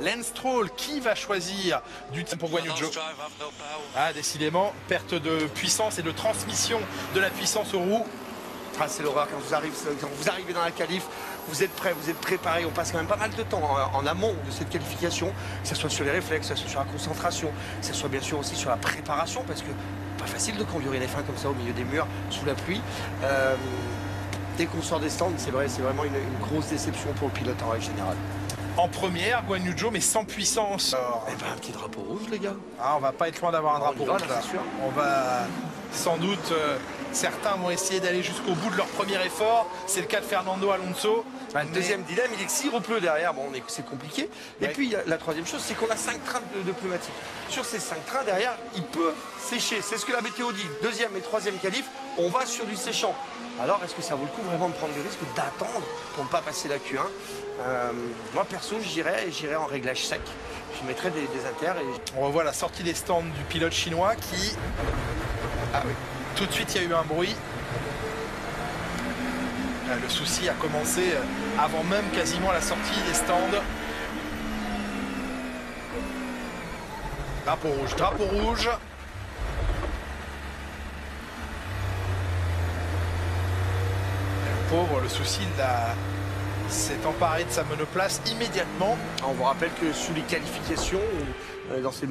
Lance Stroll qui va choisir du pour Guanyujo. Ah, décidément, perte de puissance et de transmission de la puissance aux roues. Ah, c'est l'horreur quand vous, arrivez, dans la qualif, vous êtes prêt, vous êtes préparé. On passe quand même pas mal de temps en, en amont de cette qualification, que ce soit sur les réflexes, que ce soit sur la concentration, que ce soit bien sûr aussi sur la préparation, parce que pas facile de conduire une F1 comme ça au milieu des murs, sous la pluie. Euh, dès qu'on sort des stands, c'est vrai, c'est vraiment une, une grosse déception pour le pilote en règle générale. En première, Guanyujo, mais sans puissance. Eh ben, un petit drapeau rouge, les gars. Ah, on va pas être loin d'avoir un drapeau rouge là, sûr. On va sans doute, euh, certains vont essayer d'aller jusqu'au bout de leur premier effort. C'est le cas de Fernando Alonso. Bah, le Mais- deuxième dilemme, il est que s'il repleut derrière, bon, on est- c'est compliqué. Et puis, la troisième chose, c'est qu'on a cinq trains de, de pneumatiques. Sur ces cinq trains, derrière, il peut sécher. C'est ce que la météo dit. Deuxième et troisième qualif, on va sur du séchant. Alors, est-ce que ça vaut le coup vraiment de prendre le risque d'attendre pour ne pas passer la Q1 Euh, Moi, perso, j'irais j'irais en réglage sec. Je mettrais des, des inters et On revoit la sortie des stands du pilote chinois qui... Ah oui, tout de suite il y a eu un bruit. Euh, Le souci a commencé euh, avant même quasiment la sortie des stands. Drapeau rouge, drapeau rouge. Le pauvre, le souci l'a- s'est emparé de sa monoplace immédiatement. on vous rappelle que sous les qualifications, euh, dans ces